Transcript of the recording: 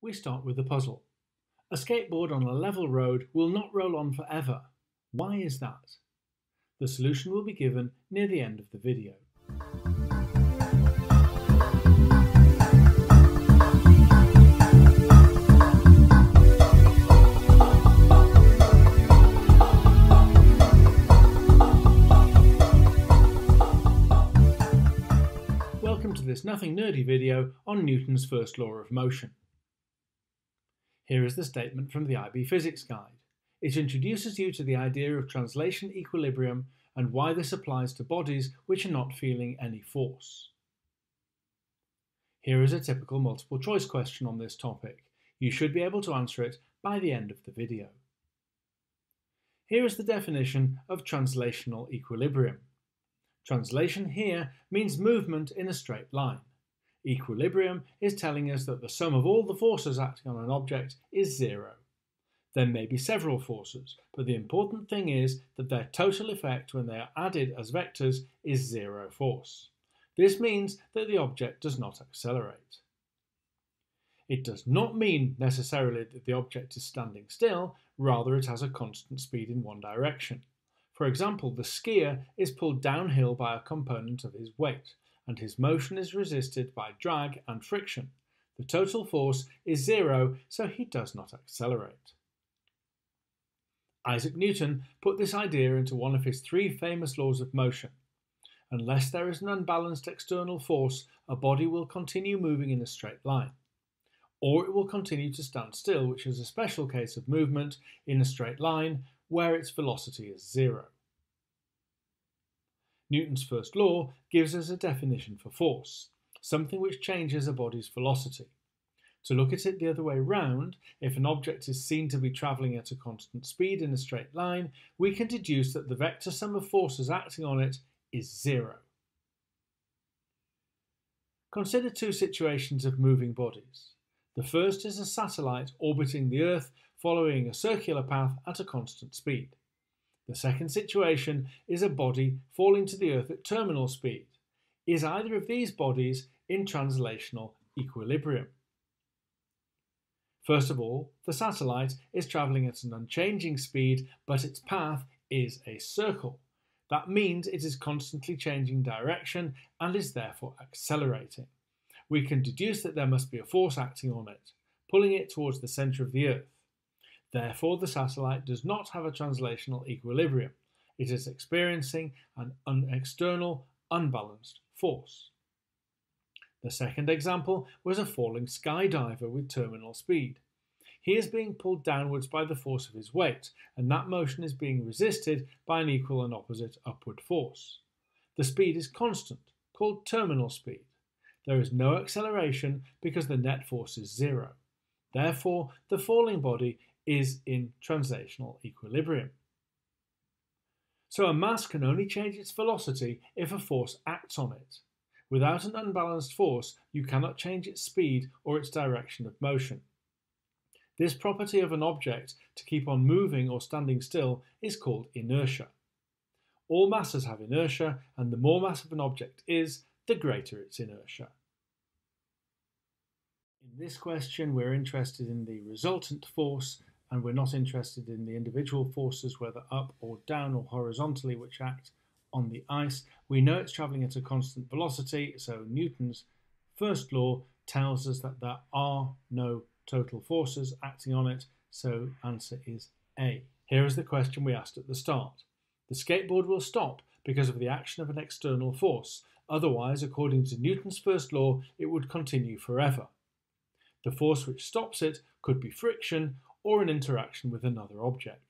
We start with the puzzle. A skateboard on a level road will not roll on forever. Why is that? The solution will be given near the end of the video. Welcome to this nothing nerdy video on Newton's first law of motion. Here is the statement from the IB Physics Guide. It introduces you to the idea of translation equilibrium and why this applies to bodies which are not feeling any force. Here is a typical multiple choice question on this topic. You should be able to answer it by the end of the video. Here is the definition of translational equilibrium. Translation here means movement in a straight line. Equilibrium is telling us that the sum of all the forces acting on an object is zero. There may be several forces, but the important thing is that their total effect when they are added as vectors is zero force. This means that the object does not accelerate. It does not mean necessarily that the object is standing still, rather it has a constant speed in one direction. For example, the skier is pulled downhill by a component of his weight, and his motion is resisted by drag and friction. The total force is zero, so he does not accelerate. Isaac Newton put this idea into one of his three famous laws of motion. Unless there is an unbalanced external force, a body will continue moving in a straight line. Or it will continue to stand still, which is a special case of movement in a straight line where its velocity is zero. Newton's first law gives us a definition for force, something which changes a body's velocity. To look at it the other way round, if an object is seen to be travelling at a constant speed in a straight line, we can deduce that the vector sum of forces acting on it is zero. Consider two situations of moving bodies. The first is a satellite orbiting the Earth following a circular path at a constant speed. The second situation is a body falling to the Earth at terminal speed. Is either of these bodies in translational equilibrium? First of all, the satellite is travelling at an unchanging speed, but its path is a circle. That means it is constantly changing direction and is therefore accelerating. We can deduce that there must be a force acting on it, pulling it towards the centre of the Earth. Therefore, the satellite does not have a translational equilibrium. It is experiencing an un external, unbalanced force. The second example was a falling skydiver with terminal speed. He is being pulled downwards by the force of his weight, and that motion is being resisted by an equal and opposite upward force. The speed is constant, called terminal speed. There is no acceleration because the net force is zero. Therefore, the falling body is in translational equilibrium. So a mass can only change its velocity if a force acts on it. Without an unbalanced force, you cannot change its speed or its direction of motion. This property of an object to keep on moving or standing still is called inertia. All masses have inertia, and the more massive an object is, the greater its inertia. In this question, we're interested in the resultant force and we're not interested in the individual forces, whether up or down or horizontally, which act on the ice. We know it's travelling at a constant velocity, so Newton's first law tells us that there are no total forces acting on it, so answer is A. Here is the question we asked at the start. The skateboard will stop because of the action of an external force. Otherwise, according to Newton's first law, it would continue forever. The force which stops it could be friction or an interaction with another object.